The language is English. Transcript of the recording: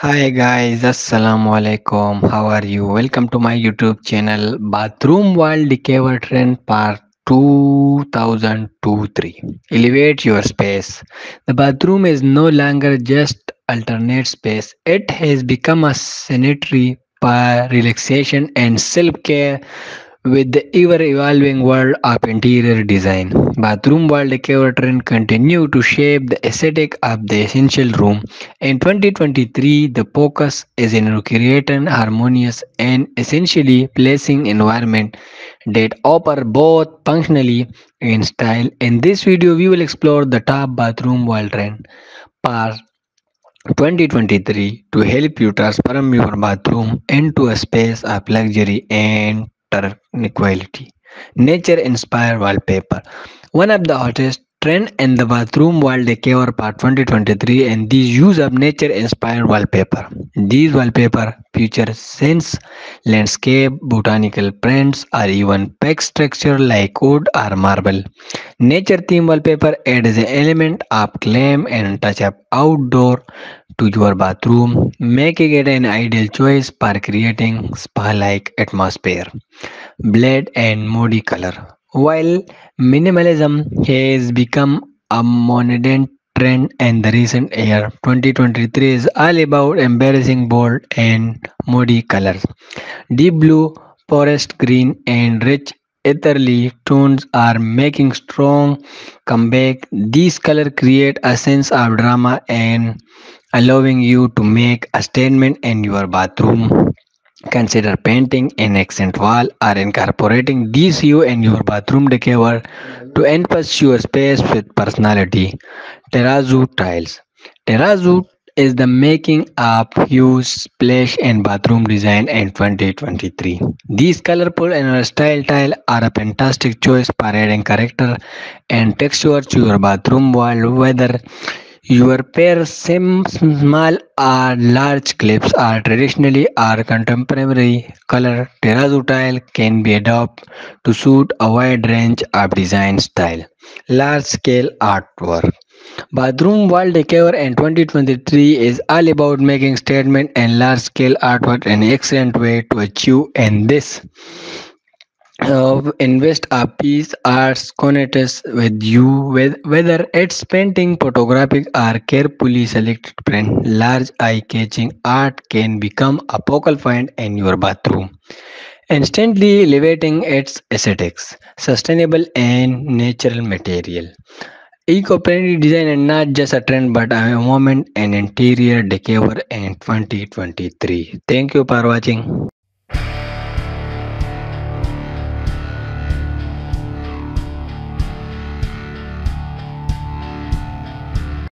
Hi guys, Assalamu alaikum. How are you? Welcome to my YouTube channel Bathroom Wall Decor Trend Part 2023. Elevate your space. The bathroom is no longer just alternate space. It has become a sanitary for relaxation and self-care with the ever-evolving world of interior design, bathroom wall decor trend continue to shape the aesthetic of the essential room. In 2023, the focus is in creating harmonious and essentially pleasing environment that offer both functionally and style. In this video, we will explore the top bathroom wall trend part 2023 to help you transform your bathroom into a space of luxury and tranquility. Nature inspired wallpaper. One of the hottest trend in the bathroom wall decor part 2023 and the use of nature inspired wallpaper. These wallpaper feature scenes, landscape, botanical prints, or even pex structure like wood or marble. Nature theme wallpaper adds an element of glam and touch up outdoor to your bathroom, making it an ideal choice for creating spa-like atmosphere. Blade and moody color. While minimalism has become a modern trend in the recent year, 2023 is all about embarrassing bold and moody colors. Deep blue, forest green, and rich ethereal tones are making strong comeback. These colors create a sense of drama and allowing you to make a statement in your bathroom. Consider painting an accent wall or incorporating these hue in your bathroom decor to enhance your space with personality. Terrazzo tiles. Terrazzo is the making of huge splash and bathroom design in 2023. These colorful and versatile tile are a fantastic choice for adding character and texture to your bathroom wall, whether your pair same small or large clips are traditionally or contemporary color terrazzo tile can be adopted to suit a wide range of design style. Large scale artwork. Bathroom wall decor in 2023 is all about making statement and large scale artwork an excellent way to achieve in this uh, invest a piece arts with you with whether it's painting photographic or carefully selected print large eye-catching art can become a focal point in your bathroom. Instantly elevating its aesthetics. Sustainable and natural material. Eco-friendly design and not just a trend but a moment and interior decor in 2023 thank you for watching